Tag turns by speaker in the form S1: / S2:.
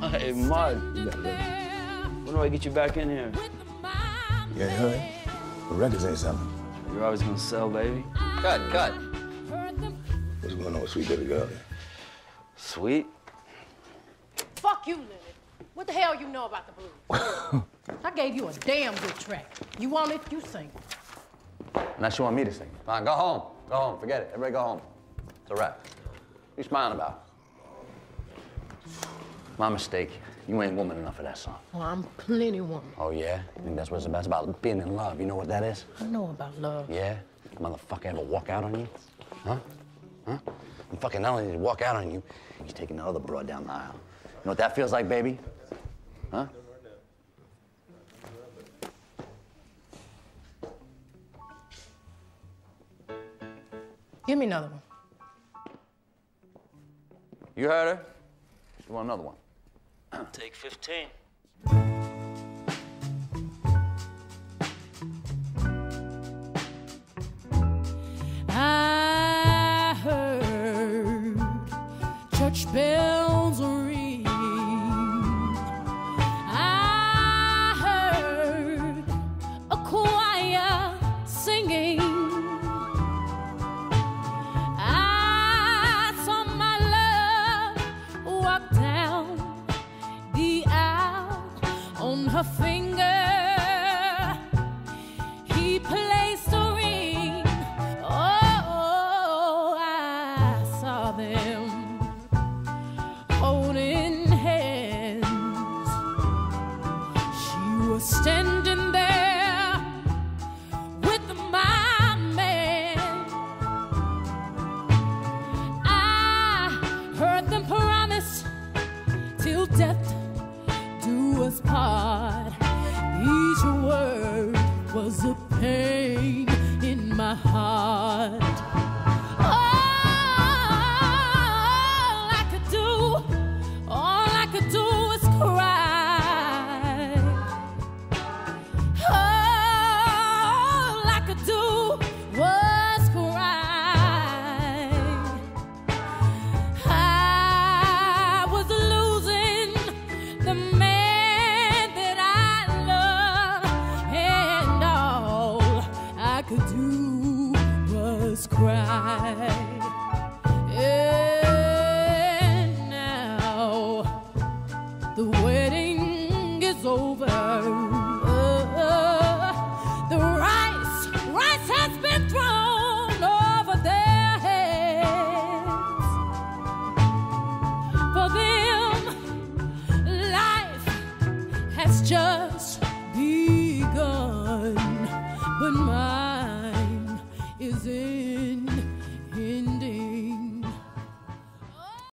S1: Hey, Mud. When do I get you back in here?
S2: You ain't heard? The records ain't selling.
S1: You're always gonna sell, baby.
S3: Cut, cut.
S2: What's going on with sweet baby girl?
S1: Sweet?
S4: Fuck you, Leonard. What the hell you know about the blues? I gave you a damn good track. You want it, you sing.
S3: Now she want me to sing. Fine, go home. Go home. Forget it. Everybody go home. It's a wrap. What you smiling about? My mistake. You ain't woman enough for that song.
S4: Well, I'm plenty woman.
S3: Oh, yeah? You think that's what it's about? It's about being in love. You know what that is?
S4: I know about love.
S3: Yeah? Motherfucker ever walk out on you? Huh? Huh? And fucking not only did he walk out on you, he's taking the other broad down the aisle. You know what that feels like, baby? Huh?
S4: Give me another one.
S3: You heard her? You want another one?
S1: Take 15.
S5: I heard church bells ring. On her finger. He placed a ring. Oh, I saw them holding hands. She was standing there part. Each word was a pain Was cry. And now the wedding is over. the rice, rice has been thrown over their heads. For them, life has just.